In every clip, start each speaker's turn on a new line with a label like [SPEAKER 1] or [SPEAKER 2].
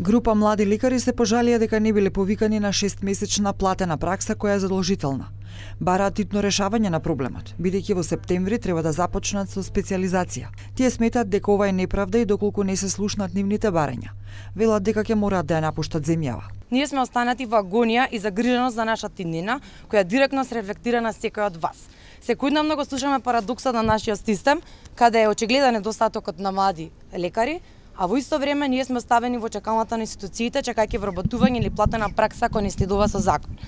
[SPEAKER 1] Група млади лекари се пожалија дека не биле повикани на 6 месечна платена пракса која е задолжителна. Бараат титно решавање на проблемот, бидејќи во септември треба да започнат со специализација. Тие сметат дека ова е неправда и доколку не се слушнат нивните барања. Велат дека ќе мораат да ја напуштат земјава.
[SPEAKER 2] Ние сме останати во агонија и загриженост за нашата тиднина, која директно се рефлектира на секој од вас. Секојдневно го слушаме парадоксот на нашиот систем, каде е очигледен недостатокот на млади лекари, а во исто време ние сме ставени во чекалната на институциите чекајќи вработување или платена пракса која не следува со закон.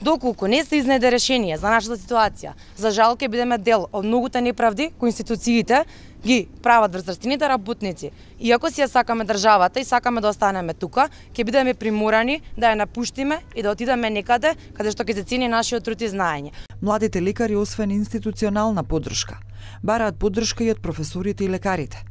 [SPEAKER 2] Доколку не се изнеде решение за нашата ситуација, за жал ќе бидеме дел од многуте неправди кои институциите ги прават врз растините работници. Иако си ја сакаме државата и сакаме да останеме тука, ќе бидеме приморани да ја напуштиме и да отидеме некаде каде што ќе се цени нашиот труд и знаење.
[SPEAKER 1] Младите лекари освен институционална поддршка, бараат поддршка и од професорите и лекарите.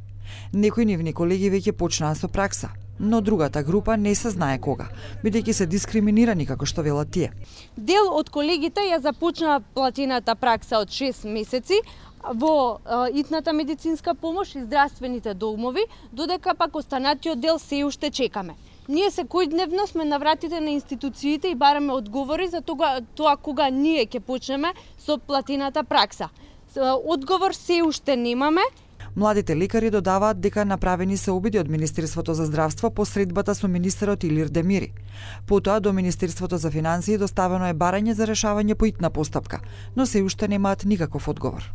[SPEAKER 1] Некои нивни колеги веќе почнаа со пракса, но другата група не се знае кога, бидејќи се дискриминирани како што велат тие.
[SPEAKER 3] Дел од колегите ја започнаа платената пракса од 6 месеци, во итната медицинска помош и здравствените домови, додека пак останатиот дел се уште чекаме. Ние секојдневно сме на вратите на институциите и бараме одговори за тога, тоа кога ние ќе почнеме со платината пракса. Одговор се уште немаме
[SPEAKER 1] Младите лекари додаваат дека направени се обиди од Министерството за здравство по средбата со министерот Илир Демири. Потоа до Министерството за финансии доставено е барање за решавање по итна постапка, но се уште немаат никаков одговор.